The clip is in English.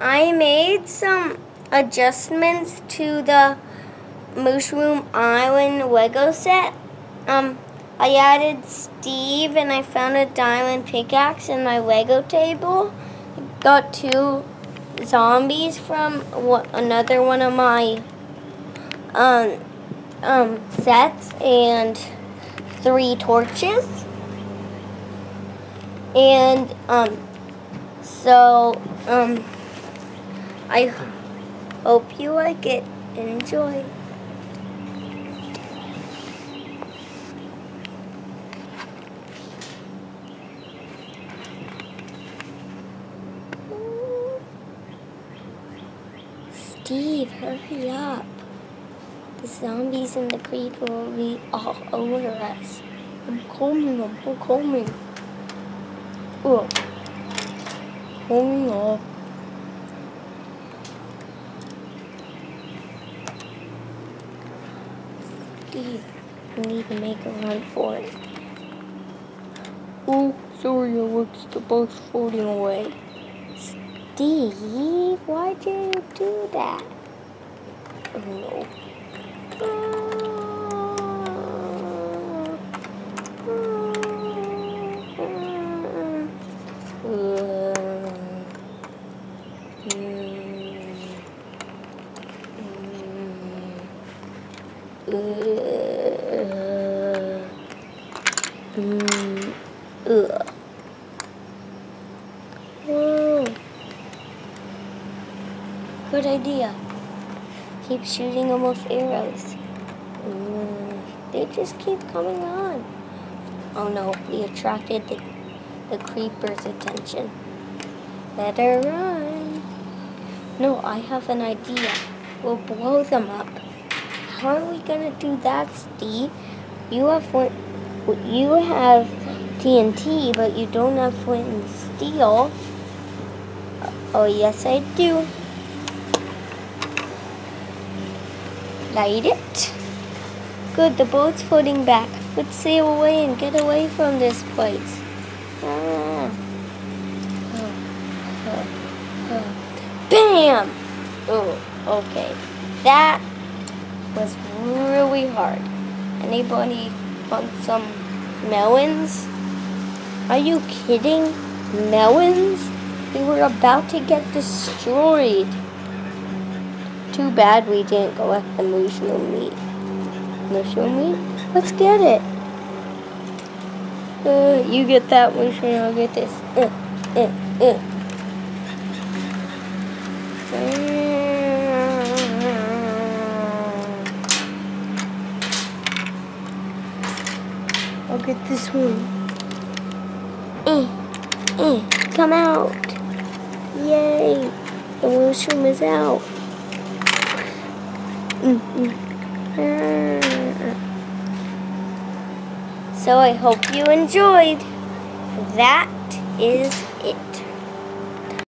I made some adjustments to the Mushroom Island Lego set. Um, I added Steve and I found a diamond pickaxe in my Lego table. Got two zombies from another one of my um, um, sets and three torches. And um, so um, I hope you like it. And enjoy. Steve, hurry up. The zombies and the creeper will be all over us. I'm coming, I'm coming. Oh. Coming up. Steve, I need to make a run for it. Oh, sorry, I the boat's floating away. Steve, why'd you do that? Oh no. Whoa. Good idea. Keep shooting them with arrows. Mm, they just keep coming on. Oh no, we attracted the, the creeper's attention. Better run. No, I have an idea. We'll blow them up. How are we gonna do that, Steve? You have flint, you have TNT, but you don't have flint and steel. Oh yes, I do. Light it. Good, the boat's floating back. Let's sail away and get away from this place. Ah. Bam! Oh, okay. That was really hard. Anybody want some melons? Are you kidding? Melons? We were about to get destroyed. Too bad we didn't go the mushroom meat. Mushroom meat? Let's get it. Uh, you get that mushroom, I'll get this. Uh, uh, uh. I'll this one. Eh, eh, come out. Yay, the mushroom is out. Mm, mm. So I hope you enjoyed. That is it.